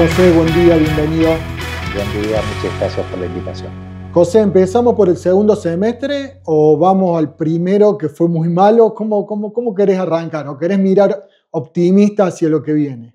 José, buen día, bienvenido. Buen día, muchas gracias por la invitación. José, ¿empezamos por el segundo semestre o vamos al primero que fue muy malo? ¿Cómo, cómo, cómo querés arrancar? ¿O querés mirar optimista hacia lo que viene?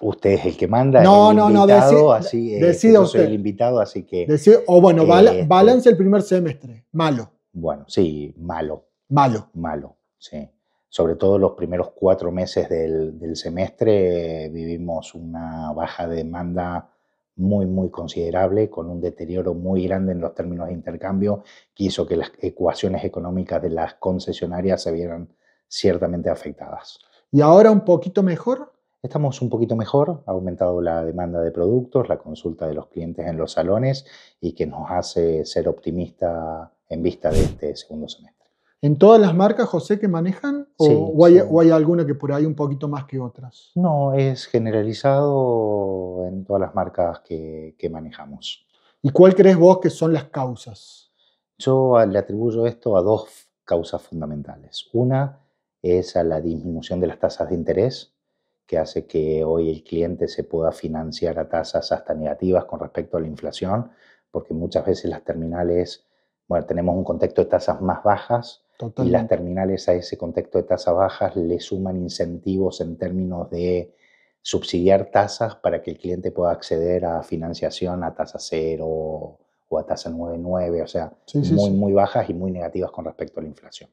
Usted es el que manda, No, el no, no, invitado, deci- así, eh, decida yo soy usted. el invitado, así que, o bueno, bala- Este- balance el primer semestre. Malo, bueno, sí, malo, malo. malo, sí. Sobre todo los primeros cuatro meses del, del semestre vivimos una baja de demanda muy, muy considerable, con un deterioro muy grande en los términos de intercambio, que hizo que las ecuaciones económicas de las concesionarias se vieran ciertamente afectadas. ¿Y ahora un poquito mejor? Estamos un poquito mejor, ha aumentado la demanda de productos, la consulta de los clientes en los salones y que nos hace ser optimista en vista de este segundo semestre. ¿En todas las marcas, José, que manejan? ¿O, Sí, o hay, sí. o hay alguna que por ahí un poquito más que otras? No, es generalizado en todas las marcas que, que manejamos. ¿Y cuál crees vos que son las causas? Yo le atribuyo esto a dos causas fundamentales. Una es a la disminución de las tasas de interés, que hace que hoy el cliente se pueda financiar a tasas hasta negativas con respecto a la inflación, porque muchas veces las terminales, bueno, tenemos un contexto de tasas más bajas y las terminales a ese contexto de tasas bajas le suman incentivos en términos de subsidiar tasas para que el cliente pueda acceder a financiación a tasa cero o a tasa 9.9, o sea, Sí, sí, muy, sí. muy bajas y muy negativas con respecto a la inflación.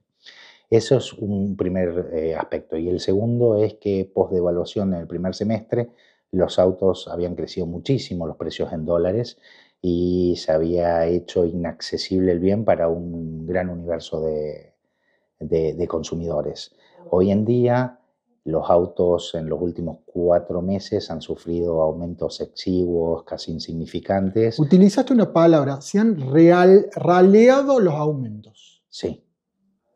Eso es un primer eh, aspecto. Y el segundo es que post-devaluación en el primer semestre, los autos habían crecido muchísimo, los precios en dólares, y se había hecho inaccesible el bien para un gran universo de, de- de consumidores. Hoy en día, los autos en los últimos cuatro meses han sufrido aumentos exiguos, casi insignificantes. Utilizaste una palabra, se han real, raleado los aumentos. Sí,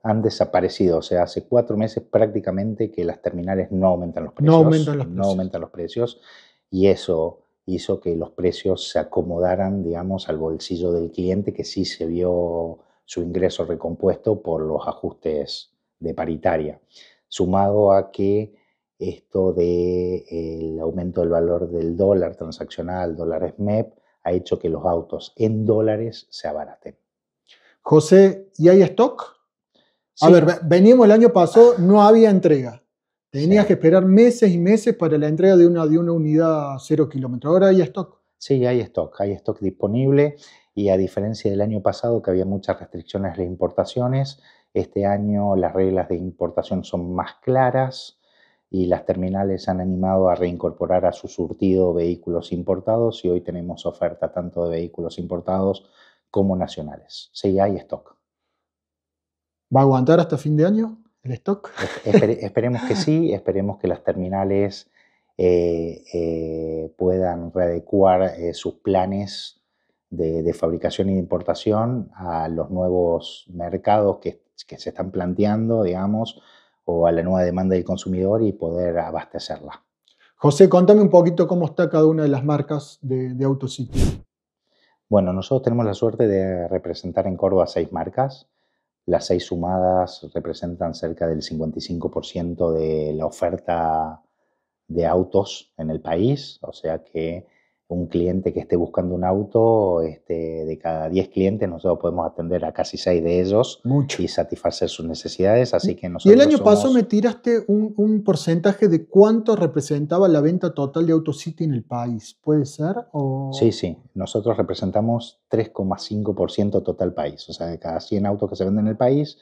han desaparecido. O sea, hace cuatro meses prácticamente que las terminales no aumentan los No precios. aumentan los no precios. aumentan los precios. Y eso hizo que los precios se acomodaran, digamos, al bolsillo del cliente, que sí se vio su ingreso recompuesto por los ajustes de paritaria. Sumado a que esto del aumento del valor del dólar transaccional, dólar SMEP, ha hecho que los autos en dólares se abaraten. José, ¿y hay stock? A ver, ve- veníamos el año pasado, no había entrega. Tenías que esperar meses y meses para la entrega de una, de una unidad cero kilómetros. Ahora hay stock. Sí, hay stock, hay stock disponible y a diferencia del año pasado que había muchas restricciones a las importaciones, este año las reglas de importación son más claras y las terminales han animado a reincorporar a su surtido vehículos importados y hoy tenemos oferta tanto de vehículos importados como nacionales. Sí, hay stock. ¿Va a aguantar hasta fin de año el stock? Espere- esperemos que sí, esperemos que las terminales eh, eh, puedan readecuar eh, sus planes de, de fabricación y de importación a los nuevos mercados que, que se están planteando, digamos, o a la nueva demanda del consumidor y poder abastecerla. José, contame un poquito cómo está cada una de las marcas de, de AutoCity. Bueno, nosotros tenemos la suerte de representar en Córdoba seis marcas. Las seis sumadas representan cerca del 55% de la oferta de autos en el país, o sea que un cliente que esté buscando un auto, este, de cada 10 clientes nosotros podemos atender a casi 6 de ellos Mucho. y satisfacer sus necesidades, así que Y nosotros el año pasado me tiraste un, un porcentaje de cuánto representaba la venta total de AutoCity en el país. ¿Puede ser? O... Sí, sí, nosotros representamos 3,5% total país, o sea, de cada 100 autos que se venden en el país,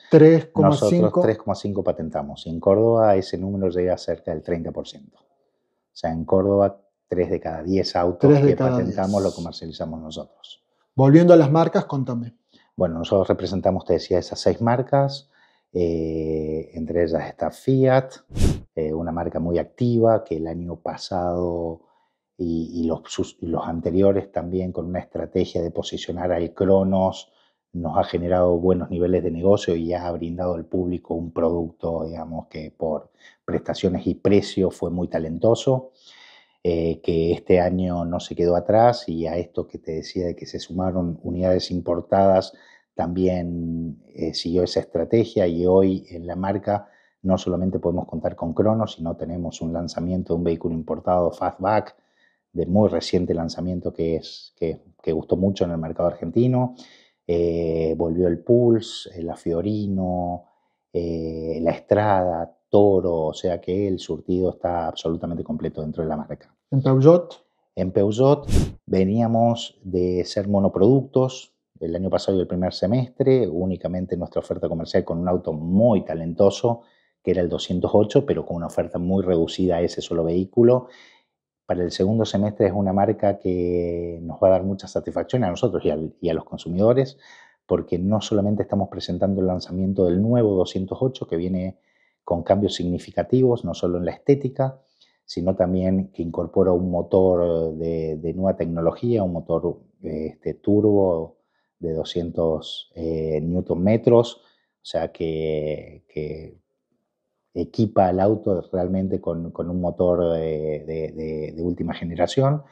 nosotros 3,5. 3,5 patentamos y en Córdoba ese número llega a cerca del 30%. O sea, en Córdoba 3 de cada 10 autos que patentamos 10. lo comercializamos nosotros. Volviendo a las marcas, contame. Bueno, nosotros representamos, te decía, esas seis marcas. eh, entre ellas está Fiat, eh, una marca muy activa que el año pasado y, y los, sus- los anteriores también con una estrategia de posicionar al Cronos nos ha generado buenos niveles de negocio y ha brindado al público un producto, digamos, que por prestaciones y precio fue muy talentoso eh, que este año no se quedó atrás y a esto que te decía de que se sumaron unidades importadas, también eh, siguió esa estrategia y hoy en la marca no solamente podemos contar con Cronos, sino tenemos un lanzamiento de un vehículo importado Fastback de muy reciente lanzamiento que, es, que, gustó mucho en el mercado argentino. Eh, volvió el Pulse, la Fiorino, la Estrada, Toro, o sea que el surtido está absolutamente completo dentro de la marca. ¿En Peugeot? En Peugeot veníamos de ser monoproductos el año pasado y el primer semestre, únicamente nuestra oferta comercial con un auto muy talentoso, que era el 208, pero con una oferta muy reducida a ese solo vehículo. Para el segundo semestre es una marca que nos va a dar mucha satisfacción a nosotros y a, los consumidores, porque no solamente estamos presentando el lanzamiento del nuevo 208, que viene con cambios significativos, no solo en la estética, sino también que incorpora un motor de, nueva tecnología, un motor este, turbo de 200 eh, newton metros, o sea que, equipa al auto realmente con, un motor de, última generación.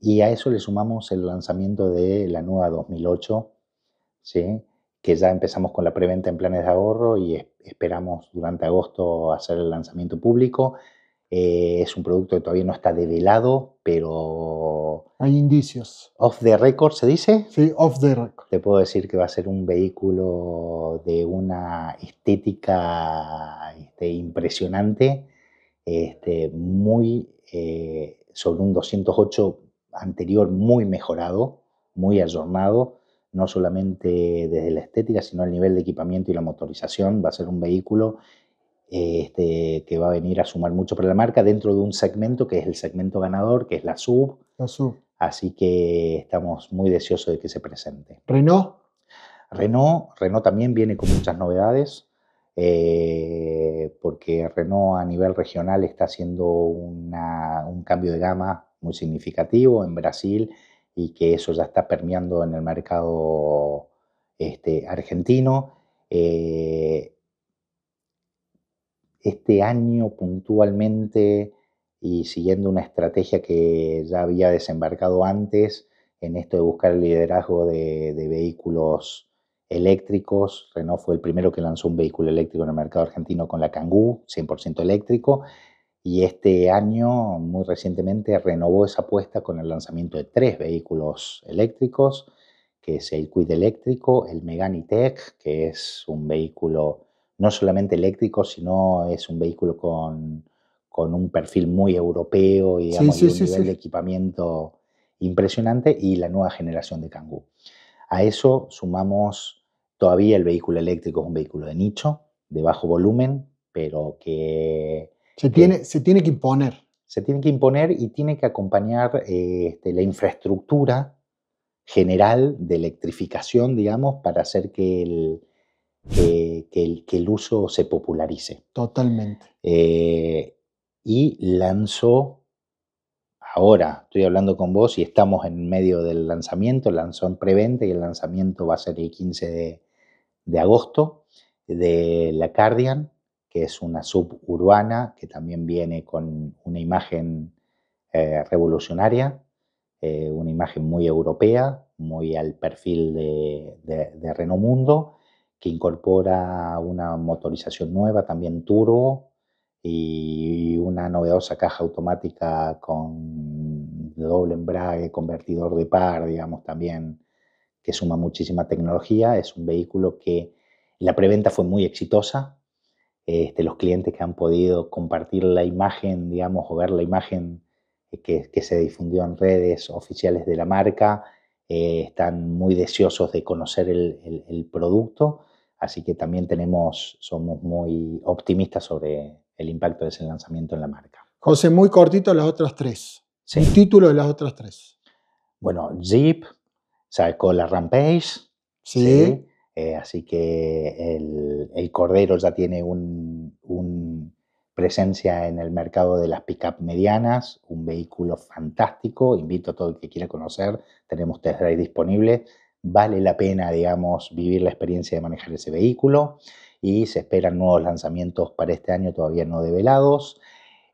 Y a eso le sumamos el lanzamiento de la nueva 2008, ¿sí? Que ya empezamos con la preventa en planes de ahorro y esperamos durante agosto hacer el lanzamiento público. Eh, es un producto que todavía no está develado, pero... Hay indicios. Off the record, ¿se dice? Sí, off the record. Te puedo decir que va a ser un vehículo de una estética este, impresionante, este, muy eh, sobre un 208 anterior muy mejorado, muy ayornado, no solamente desde la estética, sino al nivel de equipamiento y la motorización. Va a ser un vehículo este, que va a venir a sumar mucho para la marca dentro de un segmento que es el segmento ganador, que es la sub. La sub. Así que estamos muy deseosos de que se presente. Renault. Renault, Renault también viene con muchas novedades, eh, porque Renault a nivel regional está haciendo un cambio de gama muy significativo en Brasil y que eso ya está permeando en el mercado este, argentino. Eh, este año puntualmente y siguiendo una estrategia que ya había desembarcado antes en esto de buscar el liderazgo de, vehículos eléctricos. Renault fue el primero que lanzó un vehículo eléctrico en el mercado argentino con la Kangoo, 100% eléctrico, y este año, muy recientemente, renovó esa apuesta con el lanzamiento de tres vehículos eléctricos, que es el Quid eléctrico, el Megane Tech, que es un vehículo no solamente eléctrico, sino es un vehículo con, un perfil muy europeo y, un nivel de equipamiento impresionante y la nueva generación de Kangoo. A eso sumamos todavía el vehículo eléctrico, es un vehículo de nicho, de bajo volumen, pero que... Se tiene, se tiene que imponer. Se tiene que imponer y tiene que acompañar este, la infraestructura general de electrificación, digamos, para hacer que el, que, el, que el, uso se popularice. Totalmente. Eh, y lanzó, ahora estoy hablando con vos y estamos en medio del lanzamiento, lanzó en preventa y el lanzamiento va a ser el 15 de, de agosto de la Cardian, que es una suburbana que también viene con una imagen eh, revolucionaria, eh, una imagen muy europea, muy al perfil de, de, de Renault Mundo que incorpora una motorización nueva, también turbo, y una novedosa caja automática con doble embrague, convertidor de par, digamos, también, que suma muchísima tecnología. Es un vehículo que la preventa fue muy exitosa. Este, los clientes que han podido compartir la imagen, digamos, o ver la imagen que, que se difundió en redes oficiales de la marca, eh, están muy deseosos de conocer el, el producto Así que también tenemos, somos muy optimistas sobre el impacto de ese lanzamiento en la marca. José, muy cortito las otras tres. Sí. El título de las otras tres. Bueno, Jeep sacó la Rampage. Sí. Eh, así que el, Cordero ya tiene una un presencia en el mercado de las pick-up medianas, un vehículo fantástico. Invito a todo el que quiera conocer. Tenemos test drive disponible vale la pena, digamos, vivir la experiencia de manejar ese vehículo y se esperan nuevos lanzamientos para este año todavía no develados.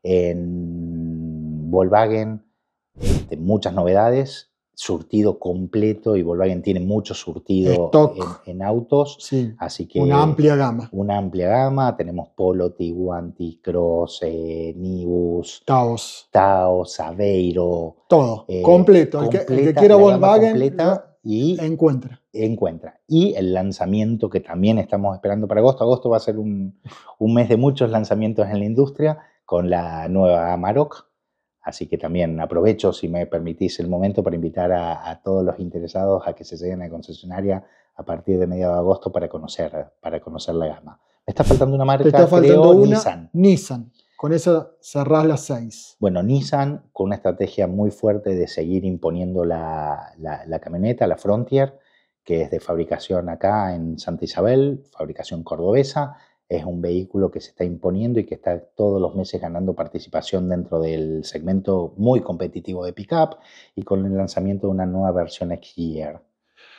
En Volkswagen, este, muchas novedades. Surtido completo y Volkswagen tiene mucho surtido en, en autos. Sí, Así que una amplia gama. una amplia gama. Tenemos Polo, Tiguan, T-Cross, eh, Nibus, Taos, Taos, Aveiro. todo, eh, completo. El que, el que completa, quiera Volkswagen completa y encuentra. encuentra. Y el lanzamiento que también estamos esperando para agosto. Agosto va a ser un, un mes de muchos lanzamientos en la industria con la nueva Amarok. Así que también aprovecho, si me permitís el momento, para invitar a, a todos los interesados a que se lleguen a la concesionaria a partir de mediados de agosto para conocer, para conocer la gama. Me está faltando una marca, Te está faltando creo, una. Nissan. Nissan. Con esa cerrás las seis. Bueno, Nissan con una estrategia muy fuerte de seguir imponiendo la, la- la camioneta, la Frontier, que es de fabricación acá en Santa Isabel, fabricación cordobesa. Es un vehículo que se está imponiendo y que está todos los meses ganando participación dentro del segmento muy competitivo de pickup y con el lanzamiento de una nueva versión XGR,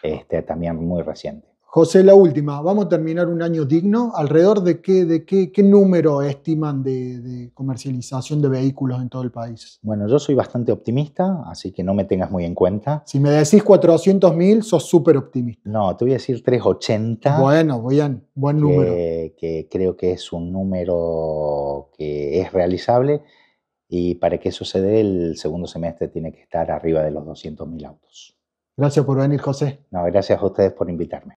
este, también muy reciente. José, la última. Vamos a terminar un año digno. ¿Alrededor de qué, de qué, qué número estiman de, de comercialización de vehículos en todo el país? Bueno, yo soy bastante optimista, así que no me tengas muy en cuenta. Si me decís 400.000, sos súper optimista. No, te voy a decir 380. Bueno, bien, buen número. que, que creo que es un número que es realizable y para que eso se dé el segundo semestre tiene que estar arriba de los 200.000 autos. Gracias por venir, José. No, gracias a ustedes por invitarme.